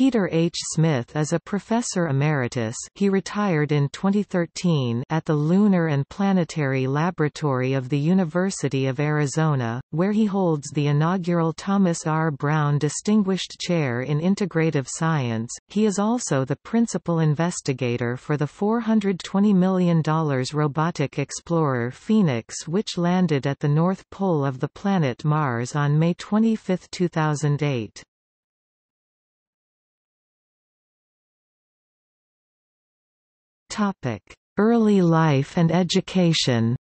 Peter H. Smith is a professor emeritus he retired in 2013 at the Lunar and Planetary Laboratory of the University of Arizona, where he holds the inaugural Thomas R. Brown Distinguished Chair in Integrative Science. He is also the principal investigator for the $420 million robotic explorer Phoenix which landed at the North Pole of the planet Mars on May 25, 2008. Topic: Early life and education.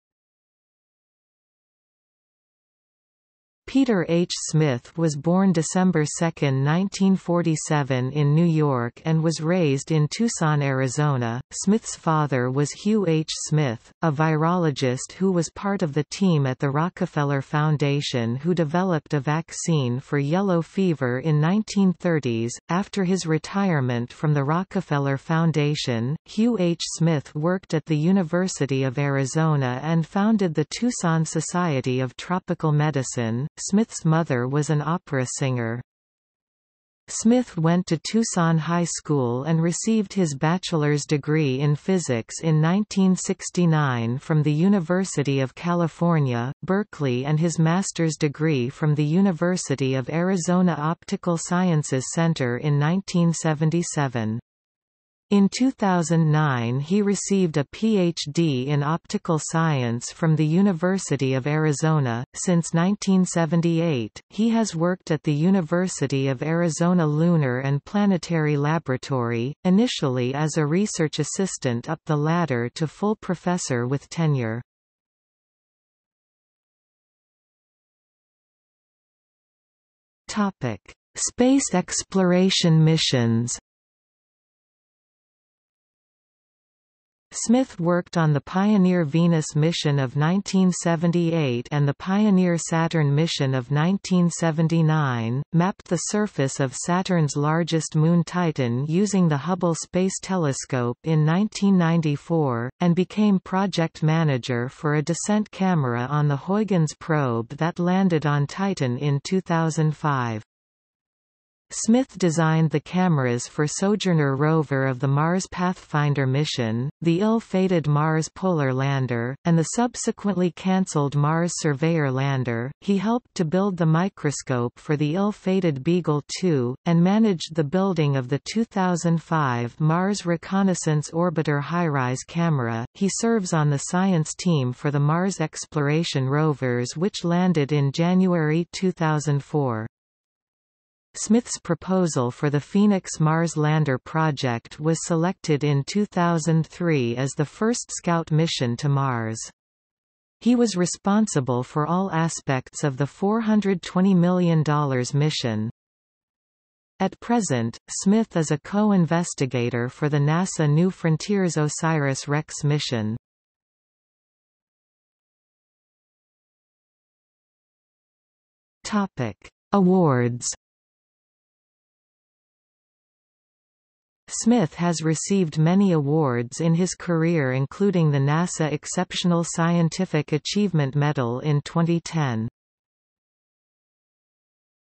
Peter H. Smith was born December 2, 1947 in New York and was raised in Tucson, Arizona. Smith's father was Hugh H. Smith, a virologist who was part of the team at the Rockefeller Foundation who developed a vaccine for yellow fever in 1930s. After his retirement from the Rockefeller Foundation, Hugh H. Smith worked at the University of Arizona and founded the Tucson Society of Tropical Medicine. Smith's mother was an opera singer. Smith went to Tucson High School and received his bachelor's degree in physics in 1969 from the University of California, Berkeley and his master's degree from the University of Arizona Optical Sciences Center in 1977. In 2009 he received a Ph.D. in optical science from the University of Arizona. Since 1978, he has worked at the University of Arizona Lunar and Planetary Laboratory, initially as a research assistant up the ladder to full professor with tenure. Topic: Space exploration missions Smith worked on the Pioneer Venus mission of 1978 and the Pioneer Saturn mission of 1979, mapped the surface of Saturn's largest moon Titan using the Hubble Space Telescope in 1994, and became project manager for a descent camera on the Huygens probe that landed on Titan in 2005. Smith designed the cameras for Sojourner rover of the Mars Pathfinder mission, the ill-fated Mars Polar Lander, and the subsequently cancelled Mars Surveyor lander. He helped to build the microscope for the ill-fated Beagle 2, and managed the building of the 2005 Mars Reconnaissance Orbiter HiRISE camera. He serves on the science team for the Mars exploration rovers which landed in January 2004. Smith's proposal for the Phoenix Mars Lander project was selected in 2003 as the first scout mission to Mars. He was responsible for all aspects of the $420 million mission. At present, Smith is a co-investigator for the NASA New Frontiers OSIRIS-REx mission. Topic: Awards Smith has received many awards in his career including the NASA Exceptional Scientific Achievement Medal in 2010.